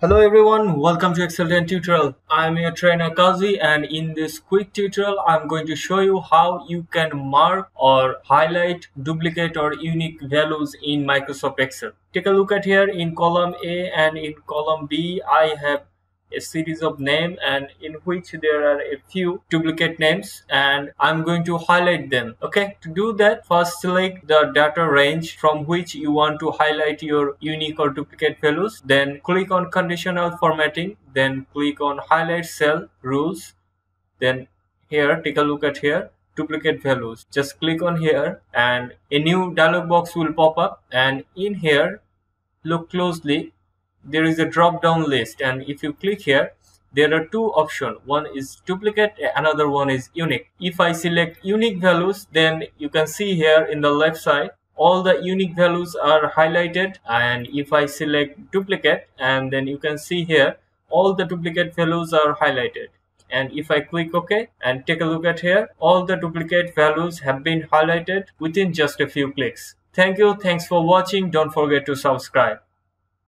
Hello everyone, welcome to Excel tutorial. I am your trainer Kazi and in this quick tutorial I'm going to show you how you can mark or highlight duplicate or unique values in Microsoft Excel. Take a look at here in column A and in column B I have a series of name and in which there are a few duplicate names and I'm going to highlight them okay? To do that first select the data range from which you want to highlight your unique or duplicate values then click on conditional formatting then click on highlight cell rules then here take a look at here duplicate values. Just click on here and a new dialog box will pop up and in here look closely there is a drop down list and if you click here there are two options one is duplicate another one is unique if i select unique values then you can see here in the left side all the unique values are highlighted and if i select duplicate and then you can see here all the duplicate values are highlighted and if I click OK and take a look at here all the duplicate values have been highlighted within just a few clicks. Thank you. Thanks for watching. Don't forget to subscribe.